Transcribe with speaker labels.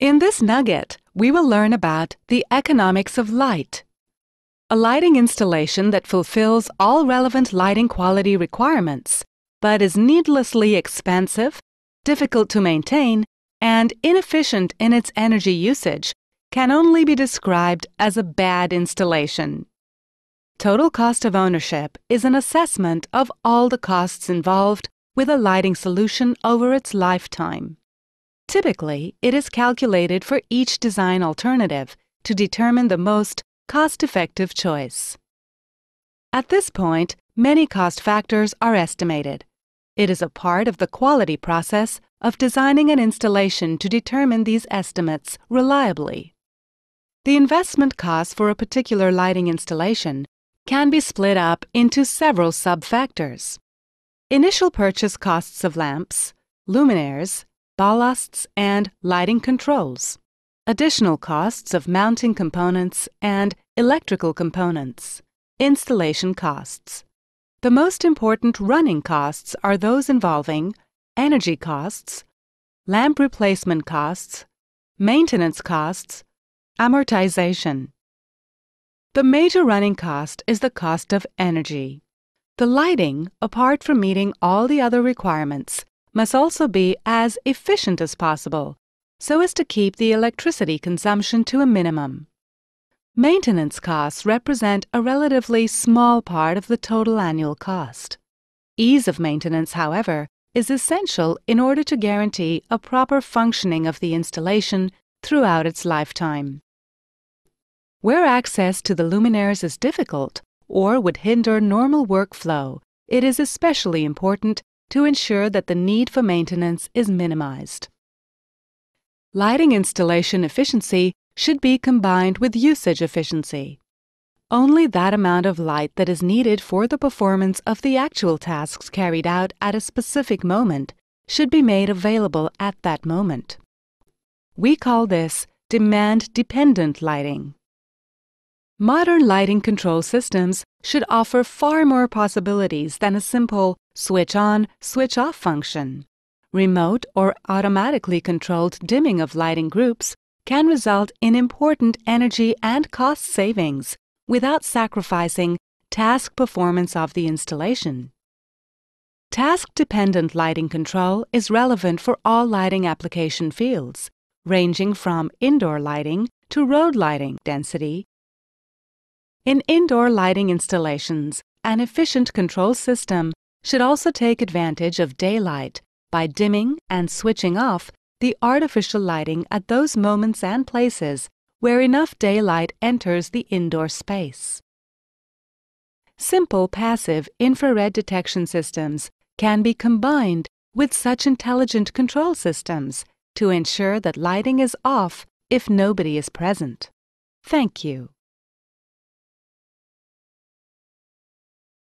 Speaker 1: In this nugget, we will learn about the economics of light. A lighting installation that fulfills all relevant lighting quality requirements, but is needlessly expensive, difficult to maintain, and inefficient in its energy usage can only be described as a bad installation. Total cost of ownership is an assessment of all the costs involved with a lighting solution over its lifetime. Typically, it is calculated for each design alternative to determine the most cost-effective choice. At this point, many cost factors are estimated. It is a part of the quality process of designing an installation to determine these estimates reliably. The investment cost for a particular lighting installation can be split up into several sub-factors. Initial purchase costs of lamps, luminaires, ballasts, and lighting controls. Additional costs of mounting components and electrical components. Installation costs. The most important running costs are those involving energy costs, lamp replacement costs, maintenance costs, amortization. The major running cost is the cost of energy. The lighting, apart from meeting all the other requirements, must also be as efficient as possible so as to keep the electricity consumption to a minimum. Maintenance costs represent a relatively small part of the total annual cost. Ease of maintenance, however, is essential in order to guarantee a proper functioning of the installation throughout its lifetime. Where access to the luminaires is difficult or would hinder normal workflow, it is especially important to ensure that the need for maintenance is minimized. Lighting installation efficiency should be combined with usage efficiency. Only that amount of light that is needed for the performance of the actual tasks carried out at a specific moment should be made available at that moment. We call this demand-dependent lighting. Modern lighting control systems should offer far more possibilities than a simple switch on, switch off function. Remote or automatically controlled dimming of lighting groups can result in important energy and cost savings without sacrificing task performance of the installation. Task dependent lighting control is relevant for all lighting application fields, ranging from indoor lighting to road lighting density in indoor lighting installations, an efficient control system should also take advantage of daylight by dimming and switching off the artificial lighting at those moments and places where enough daylight enters the indoor space. Simple passive infrared detection systems can be combined with such intelligent control systems to ensure that lighting is off if nobody is present. Thank you.